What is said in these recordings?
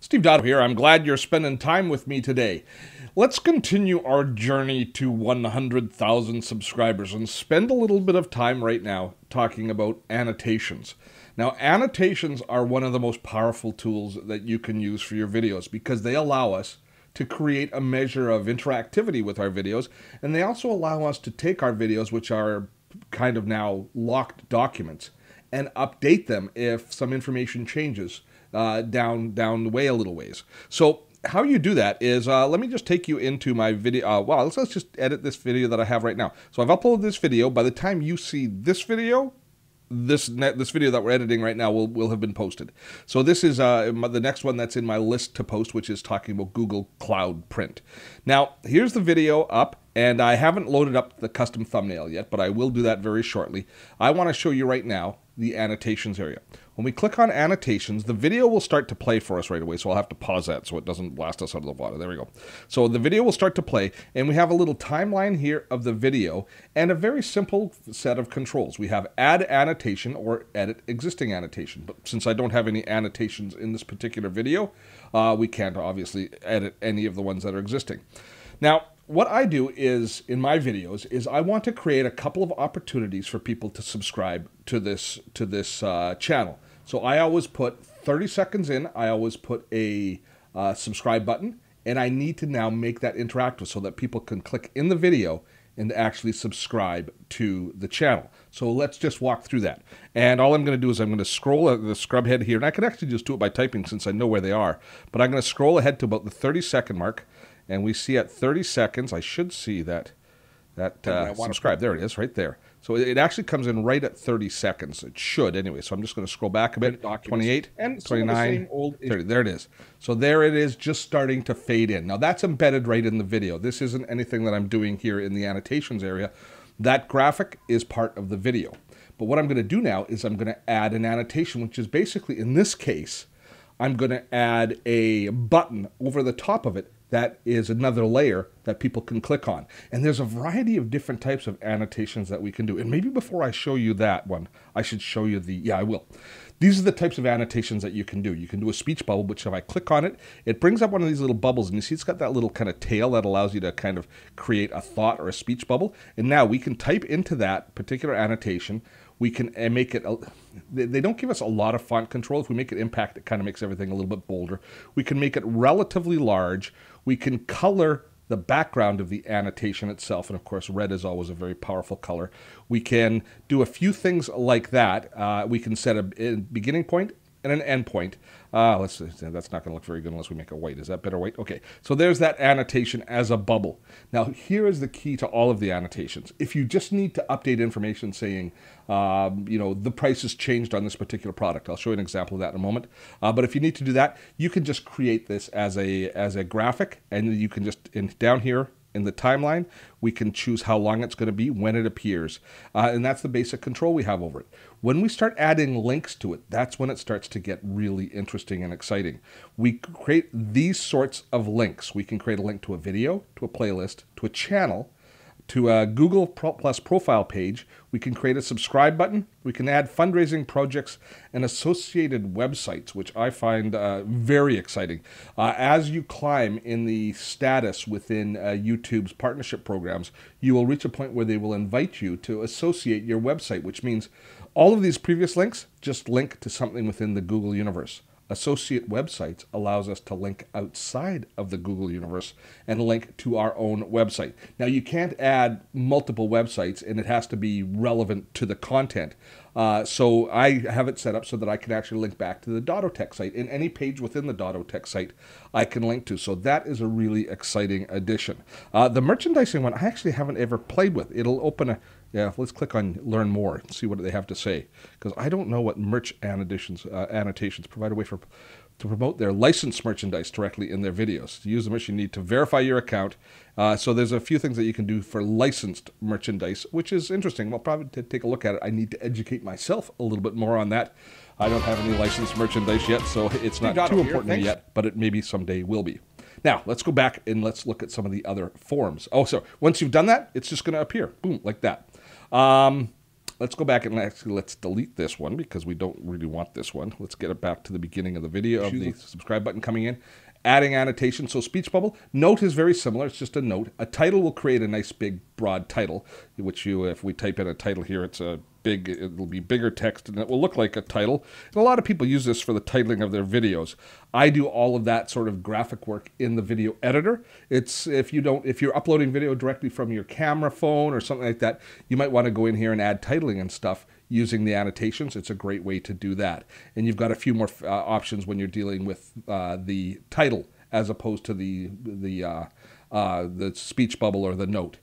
Steve Dotto here. I'm glad you're spending time with me today. Let's continue our journey to 100,000 subscribers and spend a little bit of time right now talking about annotations. Now, annotations are one of the most powerful tools that you can use for your videos because they allow us to create a measure of interactivity with our videos, and they also allow us to take our videos, which are kind of now locked documents, and update them if some information changes uh, down down the way a little ways. So how you do that is, uh, let me just take you into my video. Uh, well, let's, let's just edit this video that I have right now. So I've uploaded this video. By the time you see this video, this this video that we're editing right now will, will have been posted. So this is uh, the next one that's in my list to post, which is talking about Google Cloud Print. Now, here's the video up, and I haven't loaded up the custom thumbnail yet, but I will do that very shortly. I want to show you right now the annotations area. When we click on annotations, the video will start to play for us right away. So I'll have to pause that so it doesn't blast us out of the water. There we go. So the video will start to play and we have a little timeline here of the video and a very simple set of controls. We have add annotation or edit existing annotation. But since I don't have any annotations in this particular video, uh, we can't obviously edit any of the ones that are existing. Now, what I do is in my videos is I want to create a couple of opportunities for people to subscribe to this to this uh, channel. So I always put 30 seconds in, I always put a uh, subscribe button, and I need to now make that interactive so that people can click in the video and actually subscribe to the channel. So let's just walk through that. And all I'm going to do is I'm going to scroll the scrub head here, and I can actually just do it by typing since I know where they are. But I'm going to scroll ahead to about the 30 second mark, and we see at 30 seconds, I should see that that uh, subscribe. There it is, right there. So it actually comes in right at 30 seconds. It should anyway. So I'm just going to scroll back a bit. 28, and 29, old 30. There it is. So there it is, just starting to fade in. Now that's embedded right in the video. This isn't anything that I'm doing here in the annotations area. That graphic is part of the video. But what I'm going to do now is I'm going to add an annotation, which is basically, in this case, I'm going to add a button over the top of it that is another layer that people can click on. And there's a variety of different types of annotations that we can do. And maybe before I show you that one, I should show you the, yeah, I will. These are the types of annotations that you can do. You can do a speech bubble, which if I click on it, it brings up one of these little bubbles. And you see it's got that little kind of tail that allows you to kind of create a thought or a speech bubble. And now we can type into that particular annotation we can make it, they don't give us a lot of font control. If we make it impact, it kind of makes everything a little bit bolder. We can make it relatively large. We can color the background of the annotation itself. And of course, red is always a very powerful color. We can do a few things like that. Uh, we can set a beginning point and an endpoint. Uh, let's see, that's not going to look very good unless we make it white. Is that better white? Okay, so there's that annotation as a bubble. Now, here is the key to all of the annotations. If you just need to update information saying, um, you know, the price has changed on this particular product, I'll show you an example of that in a moment. Uh, but if you need to do that, you can just create this as a as a graphic, and you can just in down here in the timeline. We can choose how long it's going to be when it appears. Uh, and that's the basic control we have over it. When we start adding links to it, that's when it starts to get really interesting and exciting. We create these sorts of links. We can create a link to a video, to a playlist, to a channel, to a Google Plus profile page. We can create a subscribe button. We can add fundraising projects and associated websites, which I find uh, very exciting. Uh, as you climb in the status within uh, YouTube's partnership programs, you will reach a point where they will invite you to associate your website, which means all of these previous links just link to something within the Google universe associate websites allows us to link outside of the Google universe and link to our own website. Now, you can't add multiple websites and it has to be relevant to the content. Uh, so I have it set up so that I can actually link back to the Dottotech site. In any page within the Dottotech site, I can link to. So that is a really exciting addition. Uh, the merchandising one, I actually haven't ever played with. It'll open a yeah, let's click on learn more and see what they have to say. Because I don't know what merch annotations, uh, annotations provide a way for to promote their licensed merchandise directly in their videos. To use the merch, you need to verify your account. Uh, so there's a few things that you can do for licensed merchandise, which is interesting. I'll probably take a look at it. I need to educate myself a little bit more on that. I don't have any licensed merchandise yet, so it's not too important yet, but it maybe someday will be. Now, let's go back and let's look at some of the other forms. Oh, so once you've done that, it's just going to appear, boom, like that. Um, let's go back and actually let's delete this one because we don't really want this one. Let's get it back to the beginning of the video of the subscribe button coming in. Adding annotation. So speech bubble. Note is very similar. It's just a note. A title will create a nice big broad title, which you, if we type in a title here, it's a big, it'll be bigger text and it will look like a title. And a lot of people use this for the titling of their videos. I do all of that sort of graphic work in the video editor. It's if you don't, if you're uploading video directly from your camera phone or something like that, you might want to go in here and add titling and stuff using the annotations. It's a great way to do that. And you've got a few more uh, options when you're dealing with uh, the title as opposed to the the uh, uh the speech bubble or the note.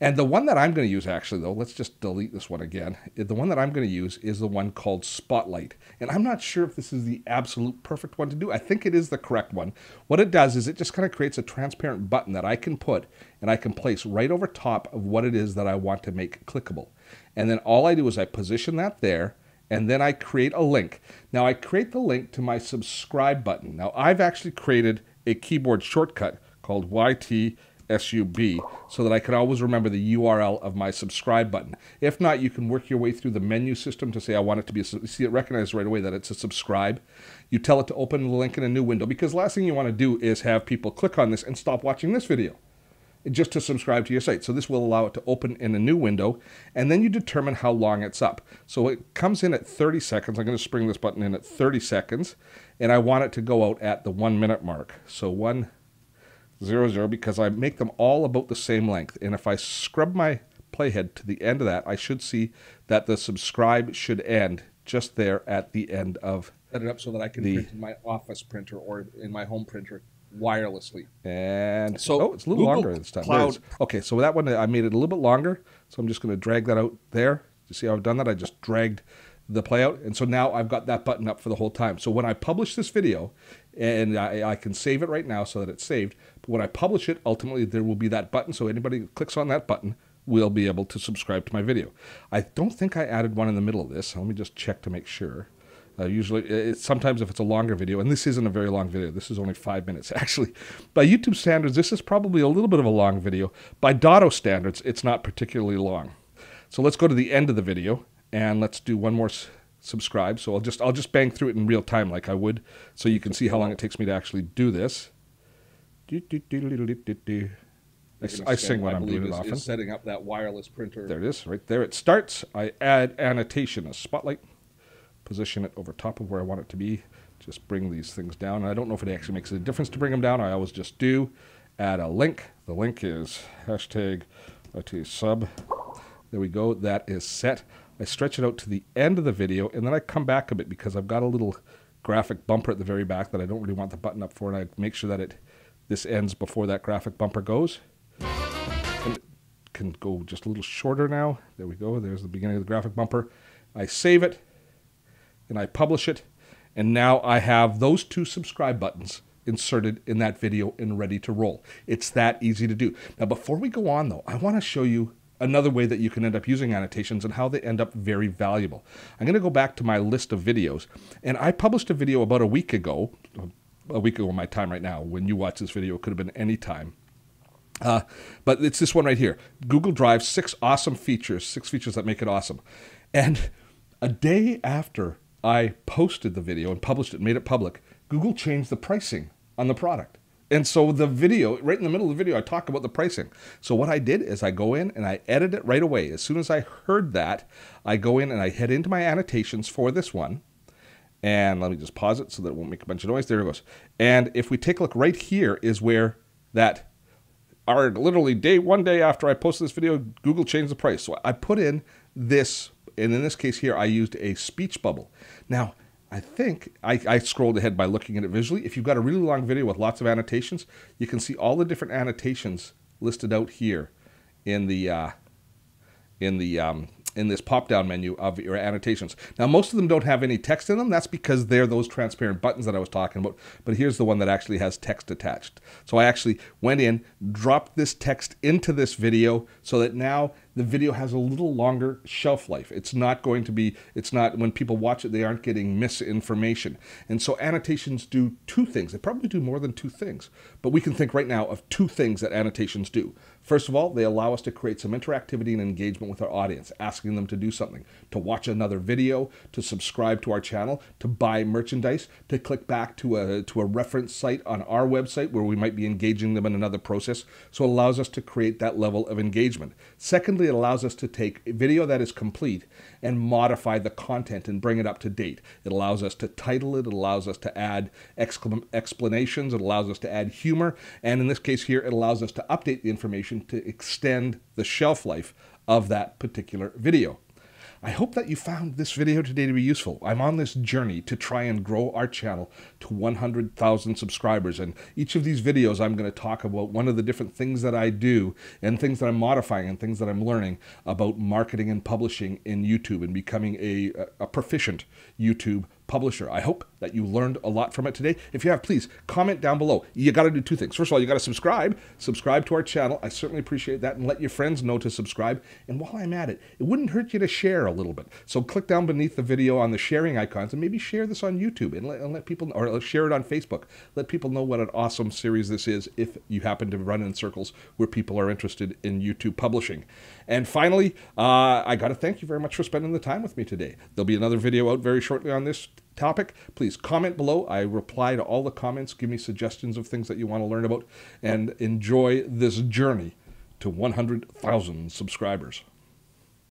And the one that I'm going to use actually though, let's just delete this one again. The one that I'm going to use is the one called Spotlight. And I'm not sure if this is the absolute perfect one to do. I think it is the correct one. What it does is it just kind of creates a transparent button that I can put and I can place right over top of what it is that I want to make clickable. And then all I do is I position that there and then I create a link. Now I create the link to my subscribe button. Now I've actually created a keyboard shortcut called YT SUB so that I can always remember the URL of my subscribe button. If not, you can work your way through the menu system to say I want it to be, a, see it recognizes right away that it's a subscribe. You tell it to open the link in a new window because last thing you want to do is have people click on this and stop watching this video just to subscribe to your site. So this will allow it to open in a new window and then you determine how long it's up. So it comes in at 30 seconds. I'm going to spring this button in at 30 seconds and I want it to go out at the one minute mark. So one zero zero because I make them all about the same length. And if I scrub my playhead to the end of that, I should see that the subscribe should end just there at the end of set it up so that I can the, print in my office printer or in my home printer wirelessly. And so oh, it's a little Google longer this time. Cloud. Okay, so that one I made it a little bit longer. So I'm just going to drag that out there. You see how I've done that? I just dragged the playout. And so now I've got that button up for the whole time. So when I publish this video, and I, I, can save it right now so that it's saved, when I publish it, ultimately there will be that button. So anybody who clicks on that button will be able to subscribe to my video. I don't think I added one in the middle of this. Let me just check to make sure. Uh, usually, it's, sometimes if it's a longer video, and this isn't a very long video, this is only five minutes actually. By YouTube standards, this is probably a little bit of a long video. By Dotto standards, it's not particularly long. So let's go to the end of the video and let's do one more subscribe. So I'll just I'll just bang through it in real time like I would, so you can see how long it takes me to actually do this. I, I sing when I am doing it often. setting up that wireless printer. There it is, right there. It starts. I add annotation, a spotlight, position it over top of where I want it to be. Just bring these things down. And I don't know if it actually makes a difference to bring them down. I always just do. Add a link. The link is hashtag sub. There we go. That is set. I stretch it out to the end of the video, and then I come back a bit because I've got a little graphic bumper at the very back that I don't really want the button up for, and I make sure that it this ends before that graphic bumper goes. And can go just a little shorter now. There we go. There's the beginning of the graphic bumper. I save it, and I publish it, and now I have those two subscribe buttons inserted in that video and ready to roll. It's that easy to do. Now, before we go on, though, I want to show you another way that you can end up using annotations and how they end up very valuable. I'm going to go back to my list of videos, and I published a video about a week ago, a week ago my time right now. When you watch this video, it could have been any time. Uh, but it's this one right here. Google Drive, six awesome features, six features that make it awesome. And a day after I posted the video and published it, made it public, Google changed the pricing on the product. And so the video, right in the middle of the video, I talk about the pricing. So what I did is I go in and I edit it right away. As soon as I heard that, I go in and I head into my annotations for this one. And let me just pause it so that it won't make a bunch of noise. There it goes. And if we take a look right here is where that are literally day one day after I posted this video, Google changed the price. So I put in this, and in this case here, I used a speech bubble. Now, I think I, I, scrolled ahead by looking at it visually. If you've got a really long video with lots of annotations, you can see all the different annotations listed out here in the uh, in the um, in this pop-down menu of your annotations. Now, most of them don't have any text in them. That's because they're those transparent buttons that I was talking about. But here's the one that actually has text attached. So I actually went in, dropped this text into this video so that now the video has a little longer shelf life. It's not going to be, it's not, when people watch it, they aren't getting misinformation. And so annotations do two things. They probably do more than two things, but we can think right now of two things that annotations do. First of all, they allow us to create some interactivity and engagement with our audience, asking them to do something, to watch another video, to subscribe to our channel, to buy merchandise, to click back to a, to a reference site on our website where we might be engaging them in another process. So it allows us to create that level of engagement. Secondly, it allows us to take a video that is complete and modify the content and bring it up to date. It allows us to title it, it allows us to add explanations, it allows us to add humor, and in this case here, it allows us to update the information to extend the shelf life of that particular video. I hope that you found this video today to be useful. I'm on this journey to try and grow our channel to 100,000 subscribers. And each of these videos, I'm going to talk about one of the different things that I do and things that I'm modifying and things that I'm learning about marketing and publishing in YouTube and becoming a, a proficient YouTube publisher. I hope that you learned a lot from it today. If you have, please comment down below. You got to do two things. First of all, you got to subscribe. Subscribe to our channel. I certainly appreciate that. And let your friends know to subscribe. And while I'm at it, it wouldn't hurt you to share a little bit. So click down beneath the video on the sharing icons and maybe share this on YouTube and let, and let people, or share it on Facebook. Let people know what an awesome series this is if you happen to run in circles where people are interested in YouTube publishing. And finally, uh, I got to thank you very much for spending the time with me today. There'll be another video out very shortly on this topic, please comment below. I reply to all the comments. Give me suggestions of things that you want to learn about and enjoy this journey to 100,000 subscribers.